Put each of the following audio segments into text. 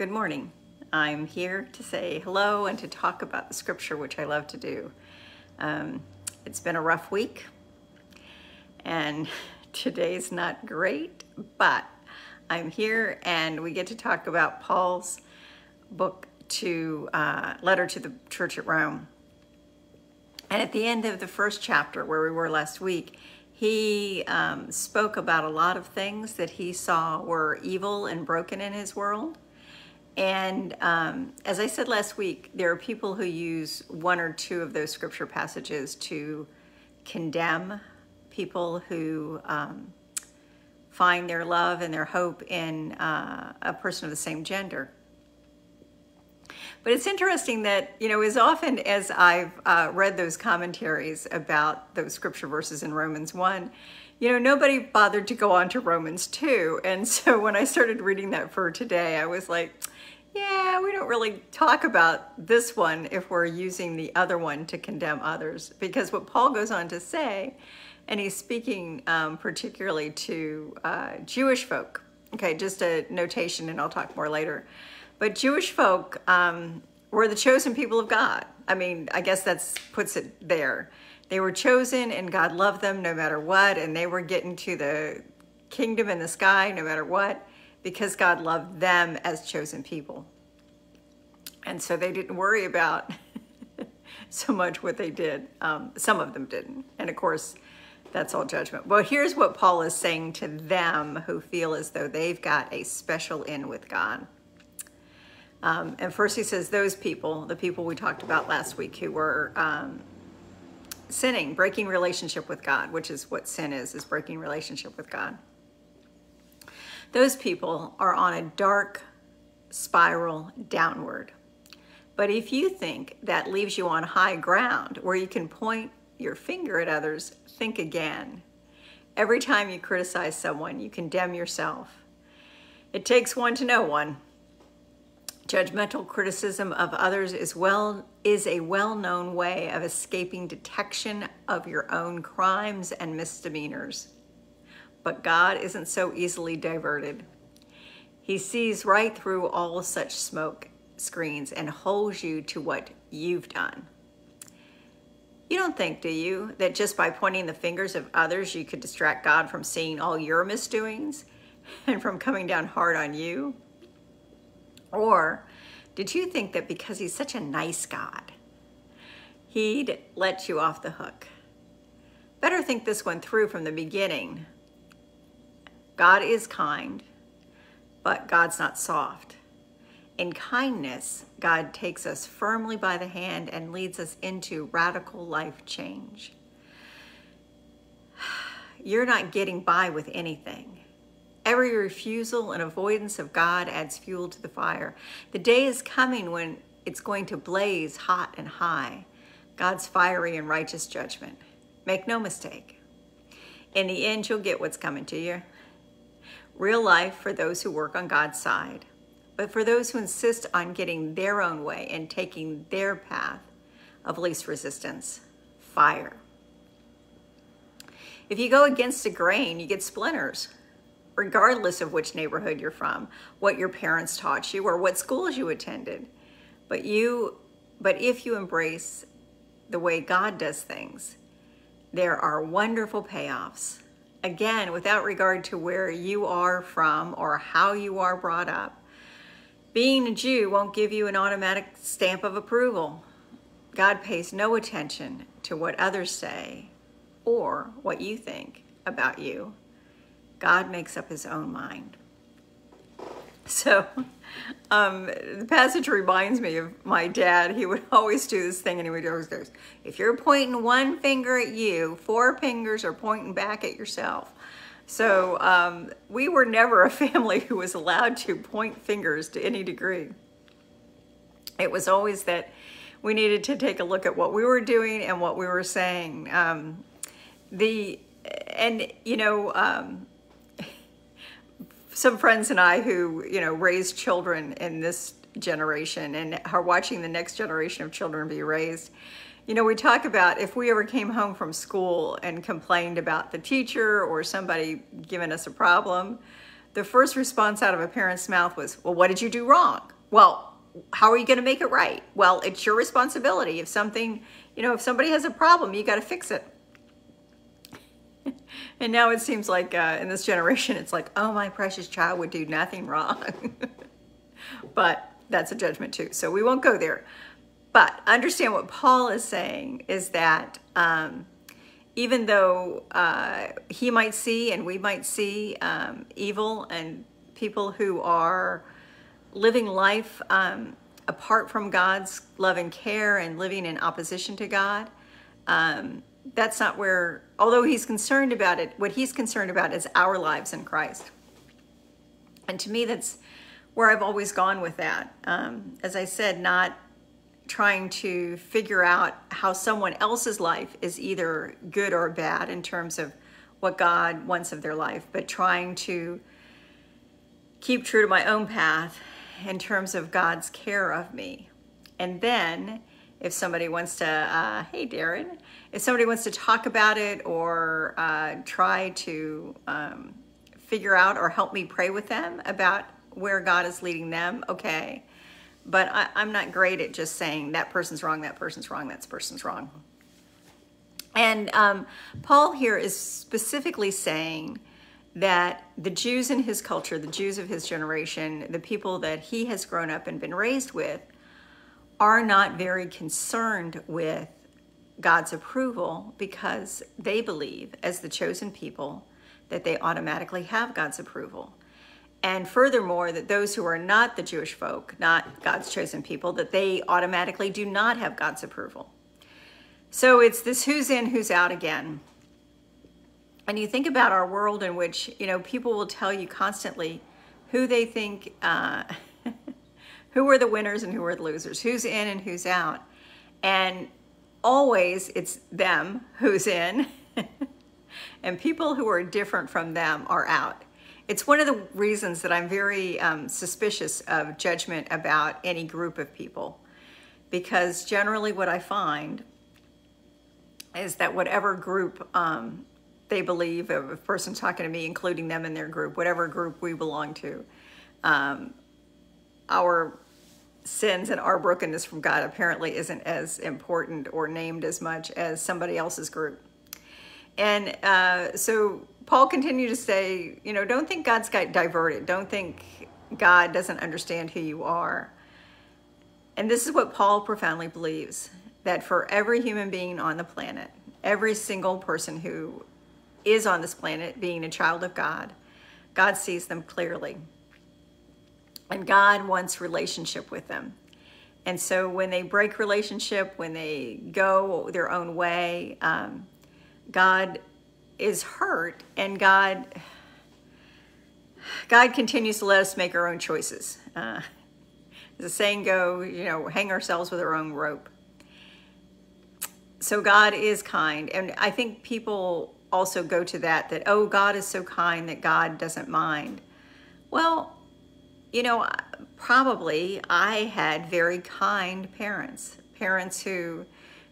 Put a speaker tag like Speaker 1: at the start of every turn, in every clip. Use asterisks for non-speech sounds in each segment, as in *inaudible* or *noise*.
Speaker 1: good morning. I'm here to say hello and to talk about the scripture, which I love to do. Um, it's been a rough week, and *laughs* today's not great, but I'm here and we get to talk about Paul's book to uh, letter to the church at Rome. And at the end of the first chapter, where we were last week, he um, spoke about a lot of things that he saw were evil and broken in his world. And um, as I said last week, there are people who use one or two of those scripture passages to condemn people who um, find their love and their hope in uh, a person of the same gender. But it's interesting that, you know, as often as I've uh, read those commentaries about those scripture verses in Romans 1, you know, nobody bothered to go on to Romans 2. And so when I started reading that for today, I was like, yeah, we don't really talk about this one if we're using the other one to condemn others. Because what Paul goes on to say, and he's speaking um, particularly to uh, Jewish folk. Okay, just a notation, and I'll talk more later. But Jewish folk um, were the chosen people of God. I mean, I guess that's puts it there. They were chosen and God loved them no matter what, and they were getting to the kingdom in the sky no matter what because God loved them as chosen people. And so they didn't worry about *laughs* so much what they did. Um, some of them didn't. And of course, that's all judgment. Well, here's what Paul is saying to them who feel as though they've got a special in with God. Um, and first he says those people, the people we talked about last week who were um, sinning, breaking relationship with God, which is what sin is, is breaking relationship with God. Those people are on a dark spiral downward. But if you think that leaves you on high ground where you can point your finger at others, think again. Every time you criticize someone, you condemn yourself. It takes one to know one. Judgmental criticism of others is well is a well-known way of escaping detection of your own crimes and misdemeanors. But God isn't so easily diverted. He sees right through all such smoke screens and holds you to what you've done. You don't think, do you, that just by pointing the fingers of others, you could distract God from seeing all your misdoings *laughs* and from coming down hard on you? Or did you think that because he's such a nice God, he'd let you off the hook? Better think this one through from the beginning. God is kind, but God's not soft. In kindness, God takes us firmly by the hand and leads us into radical life change. *sighs* You're not getting by with anything. Every refusal and avoidance of God adds fuel to the fire. The day is coming when it's going to blaze hot and high, God's fiery and righteous judgment. Make no mistake. In the end, you'll get what's coming to you. Real life for those who work on God's side, but for those who insist on getting their own way and taking their path of least resistance, fire. If you go against the grain, you get splinters regardless of which neighborhood you're from, what your parents taught you, or what schools you attended. But you, but if you embrace the way God does things, there are wonderful payoffs. Again, without regard to where you are from or how you are brought up. Being a Jew won't give you an automatic stamp of approval. God pays no attention to what others say or what you think about you. God makes up his own mind. *laughs* So um, the passage reminds me of my dad. He would *laughs* always do this thing and he would always go, if you're pointing one finger at you, four fingers are pointing back at yourself. So um, we were never a *laughs* family who was allowed to point fingers to any degree. It was always that we needed to take a look at what we were doing and what we were saying. Um, the and you know um, some friends and I who, you know, raised children in this generation and are watching the next generation of children be raised. You know, we talk about if we ever came home from school and complained about the teacher or somebody giving us a problem, the first response out of a parent's mouth was, well, what did you do wrong? Well, how are you going to make it right? Well, it's your responsibility. If something, you know, if somebody has a problem, you got to fix it. And now it seems like uh, in this generation, it's like, oh, my precious child would do nothing wrong. *laughs* but that's a judgment too. So we won't go there. But understand what Paul is saying is that um, even though uh, he might see and we might see um, evil and people who are living life um, apart from God's love and care and living in opposition to God, um, that's not where, although he's concerned about it, what he's concerned about is our lives in Christ. And to me, that's where I've always gone with that. Um, as I said, not trying to figure out how someone else's life is either good or bad in terms of what God wants of their life, but trying to keep true to my own path in terms of God's care of me. And then if somebody wants to, uh, hey Darren, if somebody wants to talk about it or uh, try to um, figure out or help me pray with them about where God is leading them, okay but I, am not great at just saying that person's wrong, that person's wrong, that person's wrong. And um, Paul here is specifically saying that the Jews in his culture, the Jews of his generation, the people that he has grown up and been raised with, are not very concerned with God's approval because they believe, as the chosen people, that they automatically have God's approval. And furthermore, that those who are not the Jewish folk, not God's chosen people, that they automatically do not have God's approval. So it's this who's in, who's out again. And you think about our world in which, you know, people will tell you constantly who they think, uh, *laughs* who are the winners and who are the losers, who's in and who's out. And always it's them who's in, *laughs* and people who are different from them are out. It's one of the reasons that I'm very um, suspicious of judgment about any group of people. Because generally what I find is that whatever group um, they believe, a person talking to me, including them in their group, whatever group we belong to, um, our sins and our brokenness from God apparently isn't as important or named as much as somebody else's group. And uh, so Paul continued to say, you know, don't think God's got diverted. Don't think God doesn't understand who you are. And this is what Paul profoundly believes that for every human being on the planet, every single person who is on this planet being a child of God, God sees them clearly. And God wants relationship with them. And so when they break relationship, when they go their own way, um, God is hurt and God God continues to let us make our own choices. Uh, the saying go, you know, hang ourselves with our own rope. So God is kind. And I think people also go to that, that, oh, God is so kind that God doesn't mind. Well, you know, probably I had very kind parents, parents who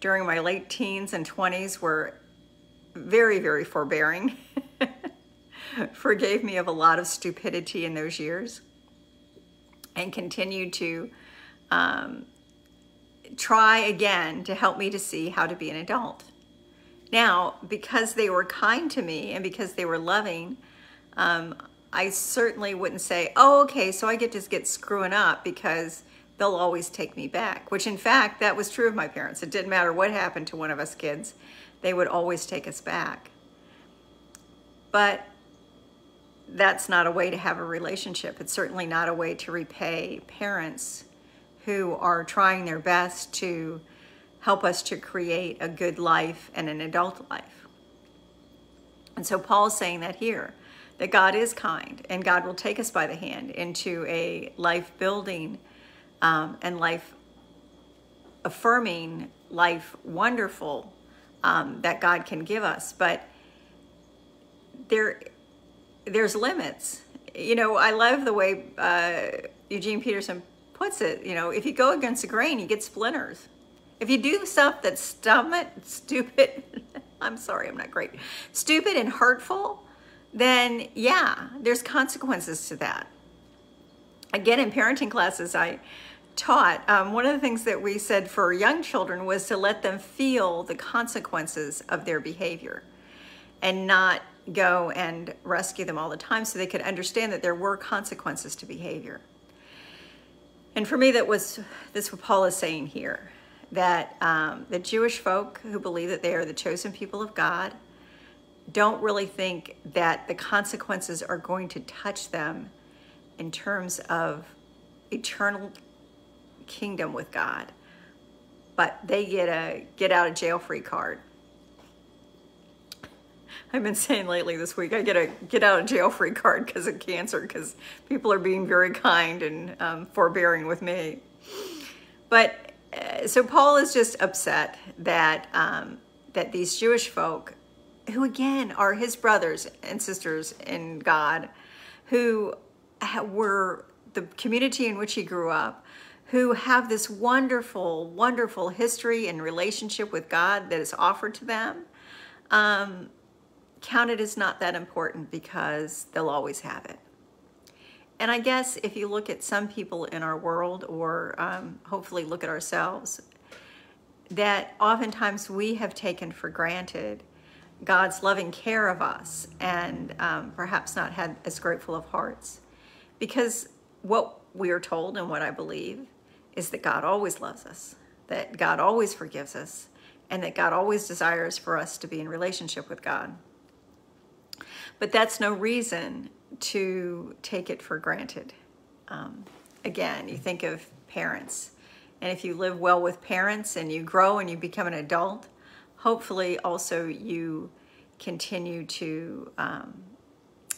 Speaker 1: during my late teens and 20s were very, very forbearing, *laughs* forgave me of a lot of stupidity in those years, and continued to um, try again to help me to see how to be an adult. Now, because they were kind to me and because they were loving, um, I certainly wouldn't say, oh, okay, so I get to get screwing up because they'll always take me back, which in fact, that was true of my parents. It didn't matter what happened to one of us kids they would always take us back. But that's not a way to have a relationship. It's certainly not a way to repay parents who are trying their best to help us to create a good life and an adult life. And so Paul's saying that here, that God is kind and God will take us by the hand into a life building um, and life affirming, life wonderful um, that God can give us. But there, there's limits. You know, I love the way uh, Eugene Peterson puts it. You know, if you go against the grain, you get splinters. If you do stuff that's stomach, *laughs* stupid, I'm sorry, I'm not great, stupid and hurtful, then yeah, there's consequences to that. Again, in parenting classes, I taught, um, one of the things that we said for young children was to let them feel the consequences of their behavior and not go and rescue them all the time so they could understand that there were consequences to behavior. And for me, that was this what Paul is saying here that um, the Jewish folk who believe that they are the chosen people of God don't really think that the consequences are going to touch them in terms of eternal kingdom with God, but they get a get out of jail free card. I've been saying lately this week, I get a get out of jail free card because of cancer, because people are being very kind and um, forbearing with me. But uh, so Paul is just upset that um, that these Jewish folk, who again are his brothers and sisters in God, who were the community in which he grew up, who have this wonderful, wonderful history and relationship with God that is offered to them. Um, count it as not that important because they'll always have it. And I guess if you look at some people in our world or um, hopefully look at ourselves, that oftentimes we have taken for granted God's loving care of us and um, perhaps not had as grateful of hearts. Because what we are told and what I believe is that God always loves us, that God always forgives us, and that God always desires for us to be in relationship with God. But that's no reason to take it for granted. Um, again, you think of parents, and if you live well with parents and you grow and you become an adult, hopefully also you continue to um,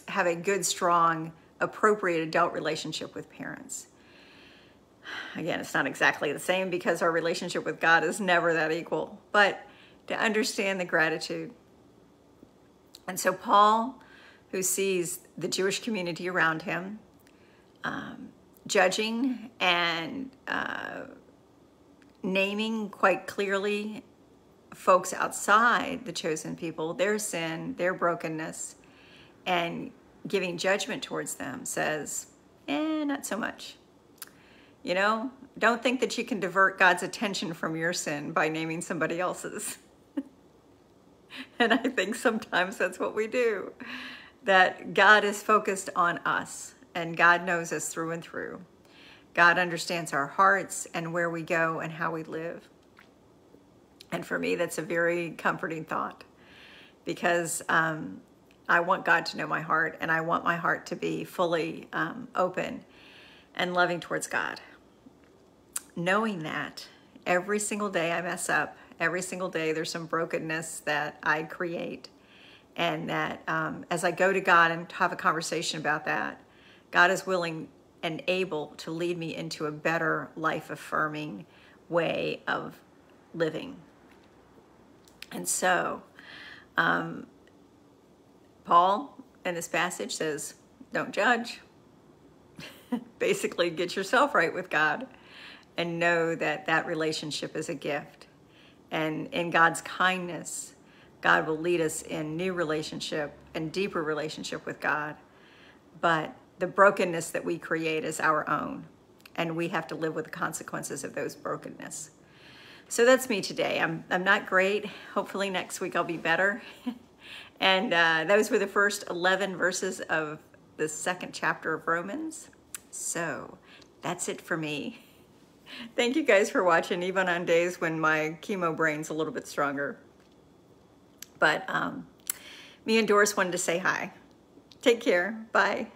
Speaker 1: have a good, strong, appropriate adult relationship with parents. Again, it's not exactly the same because our relationship with God is never that equal, but to understand the gratitude. And so Paul who sees the Jewish community around him um, judging and uh, naming quite clearly folks outside the chosen people, their sin, their brokenness, and giving judgment towards them says, eh, not so much. You know, don't think that you can divert God's attention from your sin by naming somebody else's. *laughs* and I think sometimes that's what we do that God is focused on us and God knows us through and through. God understands our hearts and where we go and how we live. And for me, that's a very comforting thought because um, I want God to know my heart and I want my heart to be fully um, open and loving towards God. Knowing that every single day I mess up, every single day there's some brokenness that I create and that um, as I go to God and have a conversation about that, God is willing and able to lead me into a better life affirming way of living. And so, um, Paul in this passage says, Don't judge. *laughs* Basically, get yourself right with God and know that that relationship is a gift. And in God's kindness, God will lead us in new relationship and deeper relationship with God. But the brokenness that we create is our own, and we have to live with the consequences of those brokenness. So that's me today. I'm, I'm not great. Hopefully next week I'll be better. *laughs* and uh, those were the first 11 verses of the second chapter of Romans. So that's it for me. *laughs* Thank you guys for watching, even on days when my chemo brain's a little bit stronger. But um, me and Doris wanted to say hi. Take care. Bye.